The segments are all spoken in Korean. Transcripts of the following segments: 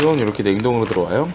이렇게 냉동으로 들어와요?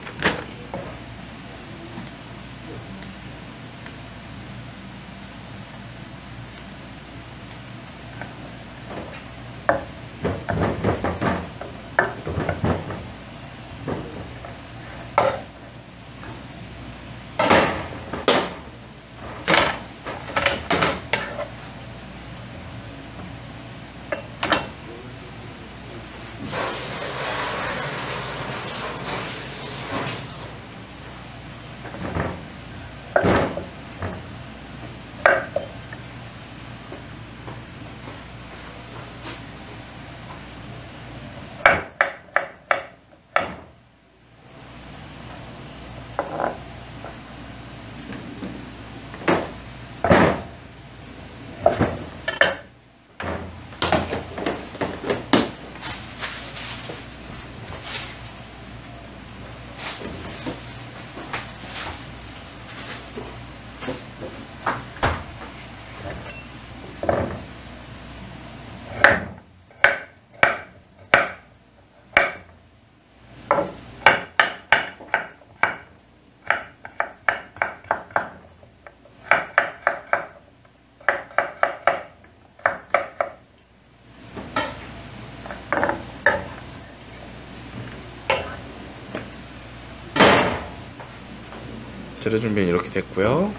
재료 준비는 이렇게 됐고요.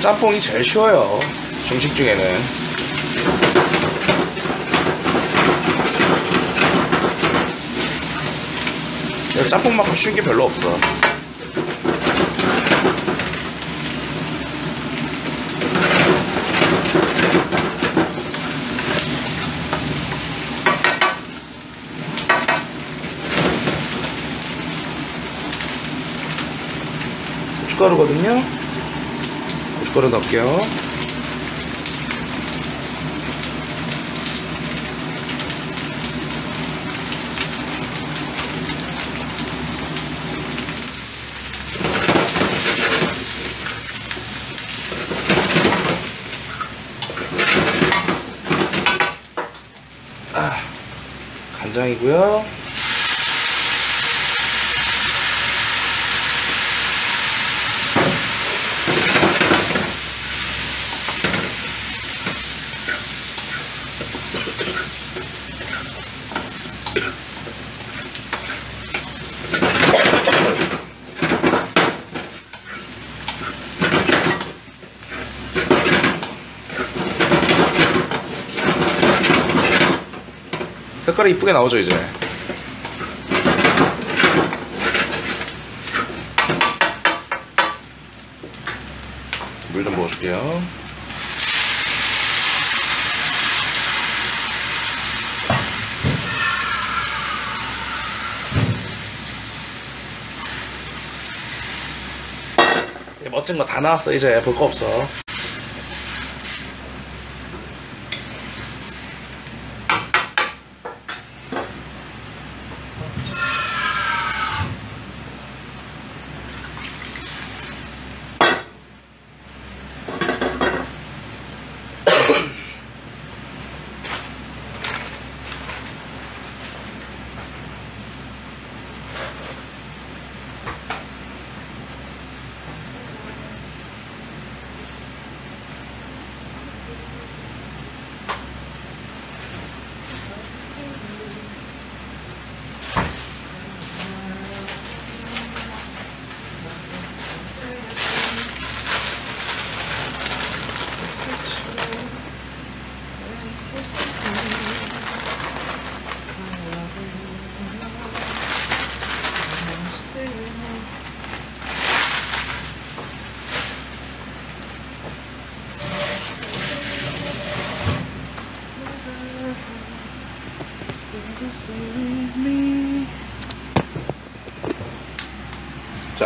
짬뽕이 제일 쉬워요. 중식 중에는. 짬뽕만큼 쉬운 게 별로 없어. 고춧가루거든요. 고춧가루 넣을게요. 아, 간장이고요. 색깔이 이쁘게 나오죠 이제. 물 좀 부어줄게요. 예, 멋진 거 다 나왔어. 이제 볼 거 없어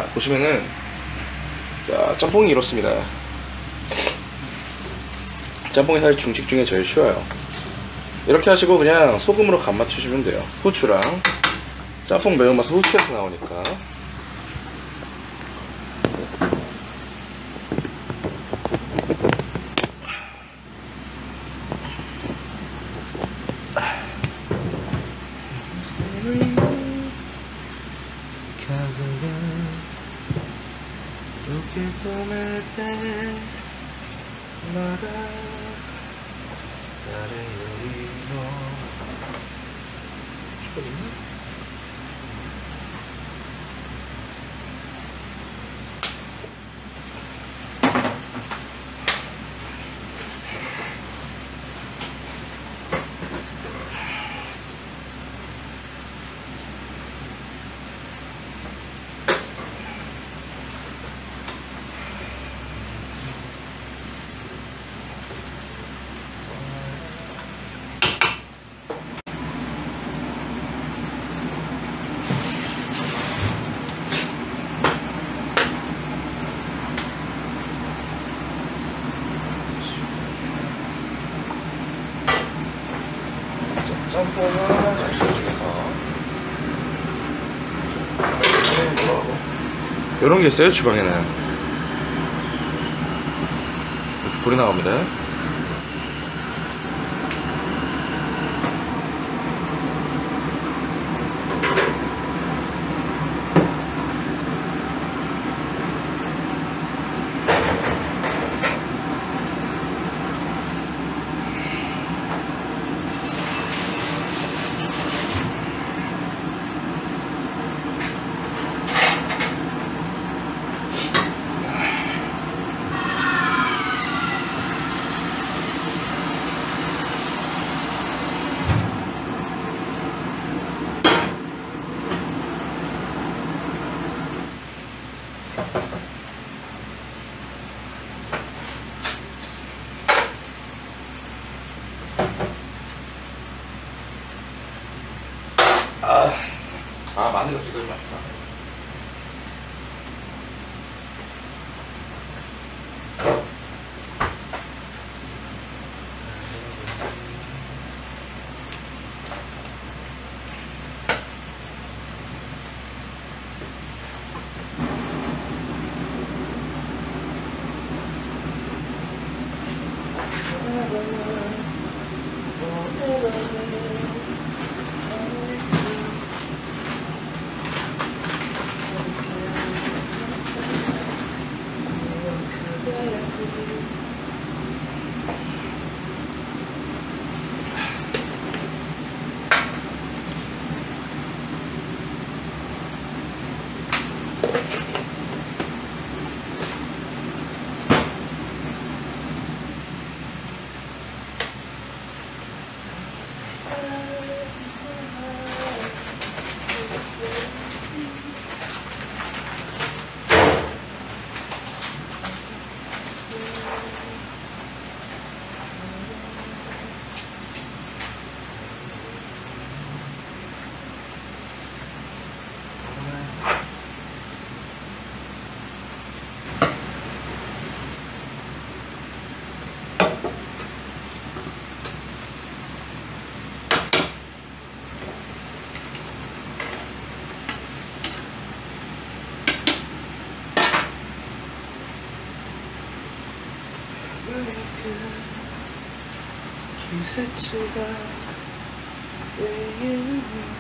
자 보시면은 자 짬뽕이 이렇습니다. 짬뽕이 사실 중식 중에 제일 쉬워요. 이렇게 하시고 그냥 소금으로 간 맞추시면 돼요. 후추랑 짬뽕 매운맛은 후추에서 나오니까 이렇게 꿈을 때마다 나를 여기로 죽어있나? 짬뽕은 잠시 중에서 이런 게 있어요 주방에는? 불이 나옵니다 said sugar, will you?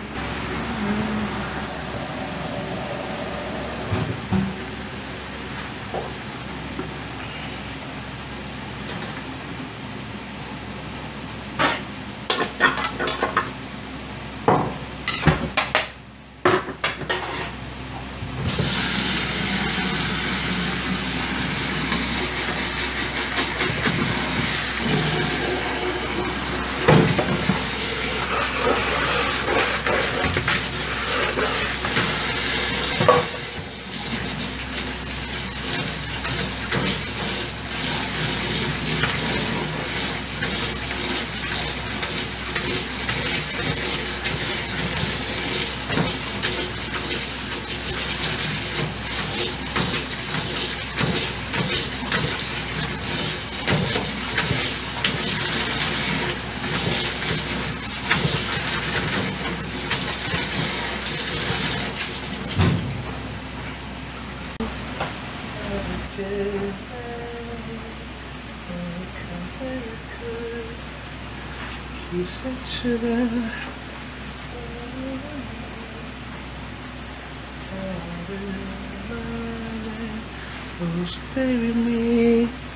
Oh, stay with me.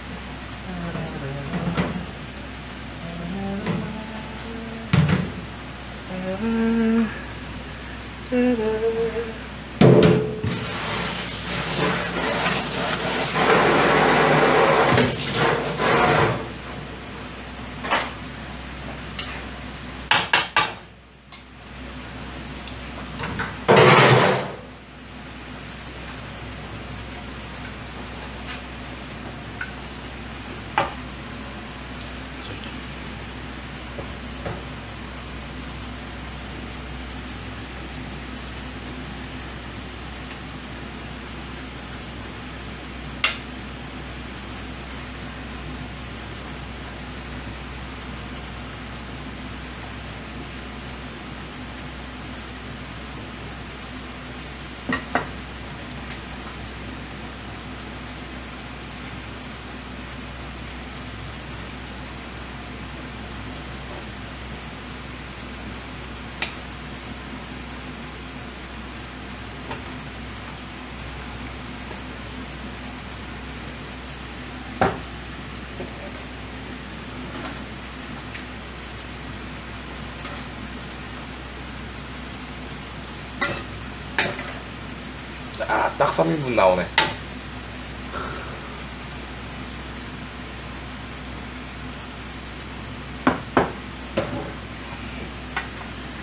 딱 3인분 나오네.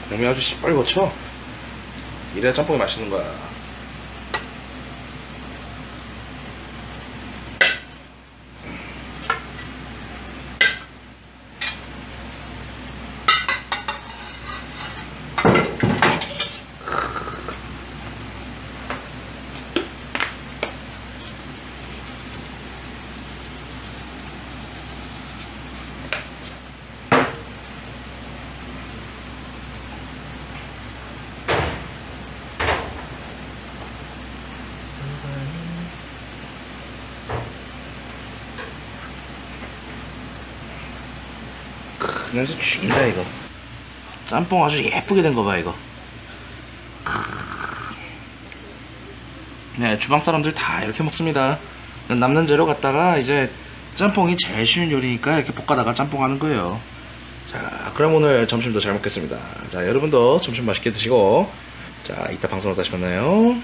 몸이 아주 시뻘 거쳐. 이래야 짬뽕이 맛있는 거야. 냄새 죽인다 이거. 짬뽕 아주 예쁘게 된 거 봐 이거. 네 주방 사람들 다 이렇게 먹습니다. 남는 재료 갖다가 이제 짬뽕이 제일 쉬운 요리니까 이렇게 볶아다가 짬뽕 하는 거예요. 자 그럼 오늘 점심도 잘 먹겠습니다. 자 여러분도 점심 맛있게 드시고. 자 이따 방송으로 다시 만나요